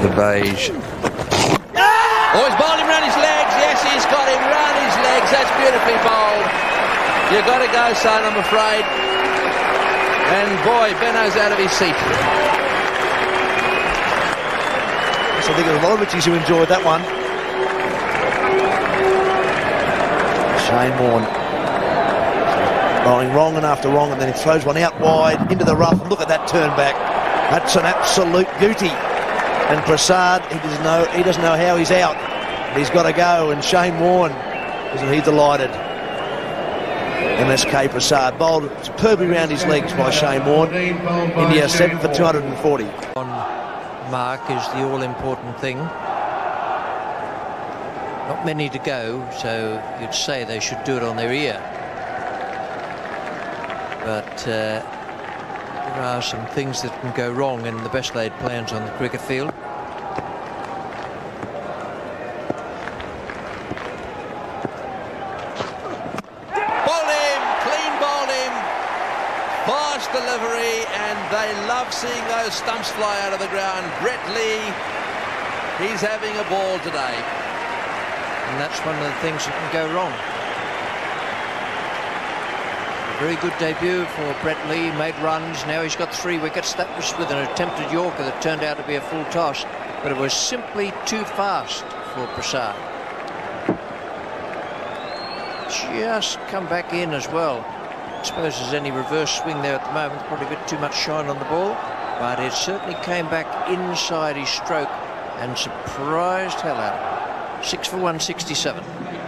the beige. Oh, he's bowled him round his legs. Yes, he's got him round his legs. That's beautifully bowled. You've got to go, son, I'm afraid. And boy, Benaud's out of his seat. So I think there's a lot of Richies who enjoyed that one. Shane Warne going wrong and after wrong, and then he throws one out wide into the rough. Look at that turn back. That's an absolute beauty. And Prasad, he doesn't know he doesn't know how he's out. He's got to go. And Shane Warne, isn't he delighted? MSK Prasad bowled superbly round his legs by Shane Warne. India seven for 240. On mark is the all-important thing. Not many to go, so you'd say they should do it on their ear. But uh, there are some things that can go wrong in the best laid plans on the cricket field. Bowled him, clean bowled him, fast delivery, and they love seeing those stumps fly out of the ground. Brett Lee, he's having a ball today. And that's one of the things that can go wrong. Very good debut for Brett Lee, made runs. Now he's got three wickets. That was with an attempted Yorker that turned out to be a full toss, but it was simply too fast for Prasad. Just come back in as well. I suppose there's any reverse swing there at the moment. Probably a bit too much shine on the ball, but it certainly came back inside his stroke and surprised hell out. of him. Six for 167.